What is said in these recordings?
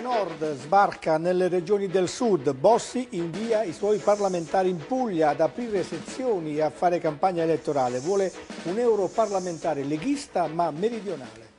Nord sbarca nelle regioni del sud, Bossi invia i suoi parlamentari in Puglia ad aprire sezioni e a fare campagna elettorale, vuole un europarlamentare leghista ma meridionale.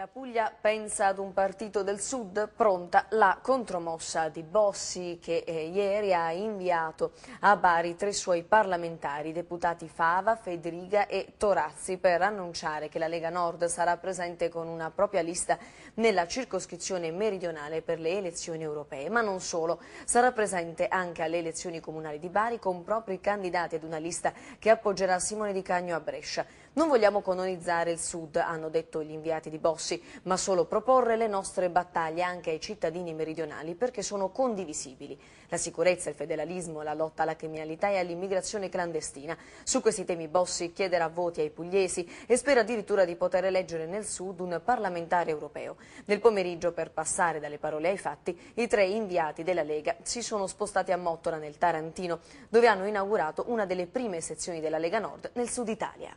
La Puglia pensa ad un partito del Sud, pronta la contromossa di Bossi che eh, ieri ha inviato a Bari tre suoi parlamentari, deputati Fava, Federiga e Torazzi, per annunciare che la Lega Nord sarà presente con una propria lista nella circoscrizione meridionale per le elezioni europee. Ma non solo, sarà presente anche alle elezioni comunali di Bari con propri candidati ad una lista che appoggerà Simone Di Cagno a Brescia. Non vogliamo colonizzare il Sud, hanno detto gli inviati di Bossi, ma solo proporre le nostre battaglie anche ai cittadini meridionali perché sono condivisibili. La sicurezza, il federalismo, la lotta alla criminalità e all'immigrazione clandestina. Su questi temi Bossi chiederà voti ai pugliesi e spera addirittura di poter eleggere nel Sud un parlamentare europeo. Nel pomeriggio, per passare dalle parole ai fatti, i tre inviati della Lega si sono spostati a Mottora nel Tarantino, dove hanno inaugurato una delle prime sezioni della Lega Nord nel Sud Italia.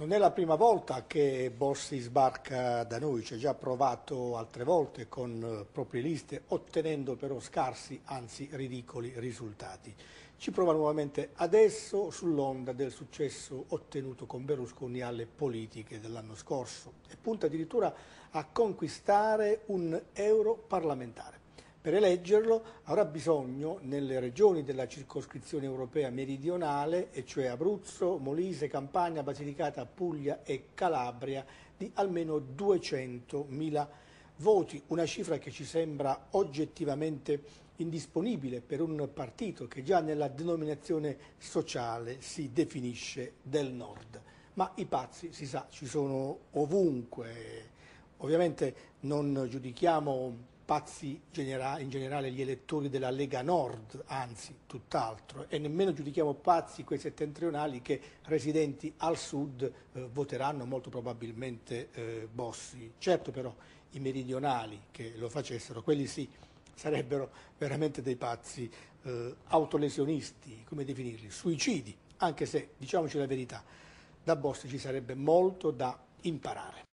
Non è la prima volta che Bossi sbarca da noi, ci ha già provato altre volte con eh, proprie liste, ottenendo però scarsi, anzi ridicoli risultati. Ci prova nuovamente adesso sull'onda del successo ottenuto con Berlusconi alle politiche dell'anno scorso e punta addirittura a conquistare un europarlamentare. Per eleggerlo avrà bisogno nelle regioni della circoscrizione europea meridionale, e cioè Abruzzo, Molise, Campania, Basilicata, Puglia e Calabria, di almeno 200.000 voti, una cifra che ci sembra oggettivamente indisponibile per un partito che già nella denominazione sociale si definisce del nord. Ma i pazzi, si sa, ci sono ovunque. Ovviamente non giudichiamo pazzi in generale gli elettori della Lega Nord, anzi tutt'altro, e nemmeno giudichiamo pazzi quei settentrionali che residenti al sud eh, voteranno molto probabilmente eh, Bossi. Certo però i meridionali che lo facessero, quelli sì, sarebbero veramente dei pazzi eh, autolesionisti, come definirli, suicidi, anche se, diciamoci la verità, da Bossi ci sarebbe molto da imparare.